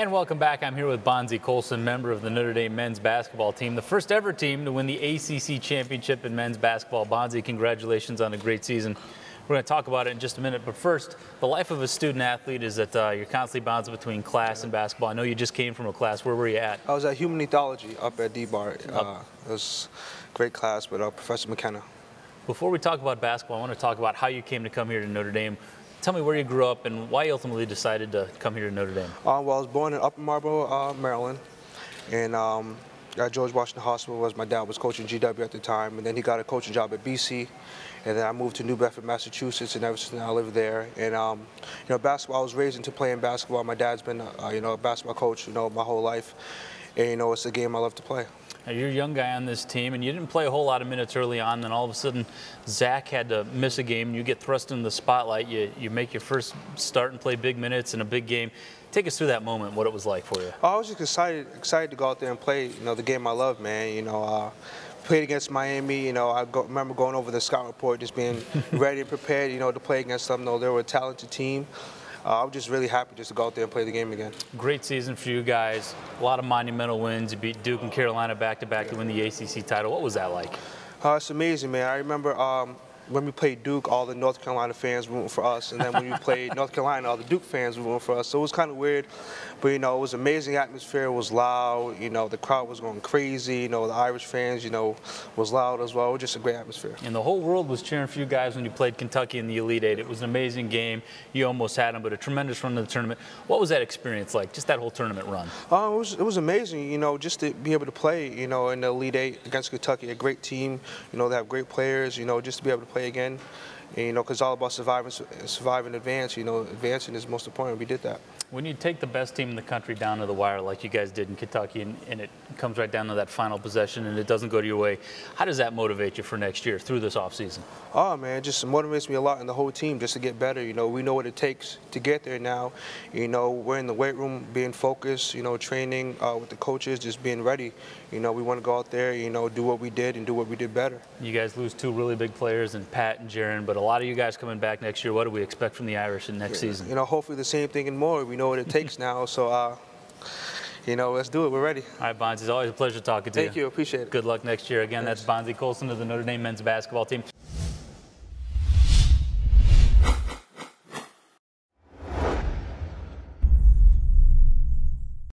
And welcome back. I'm here with Bonzie Colson, member of the Notre Dame men's basketball team, the first ever team to win the ACC championship in men's basketball. Bonzie, congratulations on a great season. We're going to talk about it in just a minute, but first, the life of a student athlete is that uh, you're constantly bouncing between class and basketball. I know you just came from a class. Where were you at? I was at Human Ethology up at D-Bar. Uh, it was a great class with uh, Professor McKenna. Before we talk about basketball, I want to talk about how you came to come here to Notre Dame. Tell me where you grew up and why you ultimately decided to come here to Notre Dame. Uh, well, I was born in Upper Marlboro, uh, Maryland, and um, at George Washington Hospital was my dad was coaching GW at the time, and then he got a coaching job at BC, and then I moved to New Bedford, Massachusetts, and ever since I live there. And um, you know, basketball. I was raised into playing basketball. My dad's been, uh, you know, a basketball coach, you know, my whole life, and you know, it's a game I love to play. Now, you're a young guy on this team, and you didn't play a whole lot of minutes early on. Then all of a sudden, Zach had to miss a game. You get thrust into the spotlight. You, you make your first start and play big minutes in a big game. Take us through that moment, what it was like for you. I was just excited, excited to go out there and play, you know, the game I love, man. You know, uh, played against Miami. You know, I go, remember going over the scout report, just being ready and prepared, you know, to play against them. You know, they were a talented team uh, I'm just really happy just to go out there and play the game again. Great season for you guys. A lot of monumental wins. You beat Duke and Carolina back to back to win the ACC title. What was that like? Uh, it's amazing, man. I remember um, when we played Duke, all the North Carolina fans were rooting for us, and then when we played North Carolina, all the Duke fans were rooting for us. So it was kind of weird, but you know, it was amazing atmosphere. It was loud. You know, the crowd was going crazy. You know, the Irish fans, you know, was loud as well. It was just a great atmosphere. And the whole world was cheering for you guys when you played Kentucky in the Elite Eight. It was an amazing game. You almost had them, but a tremendous run to the tournament. What was that experience like? Just that whole tournament run? Uh, it was it was amazing. You know, just to be able to play. You know, in the Elite Eight against Kentucky, a great team. You know, they have great players. You know, just to be able to play again. And, you know, because all about surviving, surviving, advance. You know, advancing is most important. We did that. When you take the best team in the country down to the wire, like you guys did in Kentucky, and, and, it comes right down to that final possession, and it doesn't go to your way, how does that motivate you for next year through this offseason? Oh man, it just motivates me a lot and the whole team just to get better. You know, we know what it takes to get there now. You know, we're in the weight room, being focused. You know, training uh, with the coaches, just being ready. You know, we want to go out there, you know, do what we did and do what we did better. You guys lose two really big players in Pat and Jerian, but a lot of you guys coming back next year. What do we expect from the Irish in next yeah, season? You know, hopefully the same thing and more. We know what it takes now, so. Uh, you know, let's do it. We're ready. All right, Bonzie, it's always a pleasure talking to Thank you. Thank you. Appreciate it. Good luck next year. Again, Thanks. that's Bonzie Colson of the Notre Dame men's basketball team.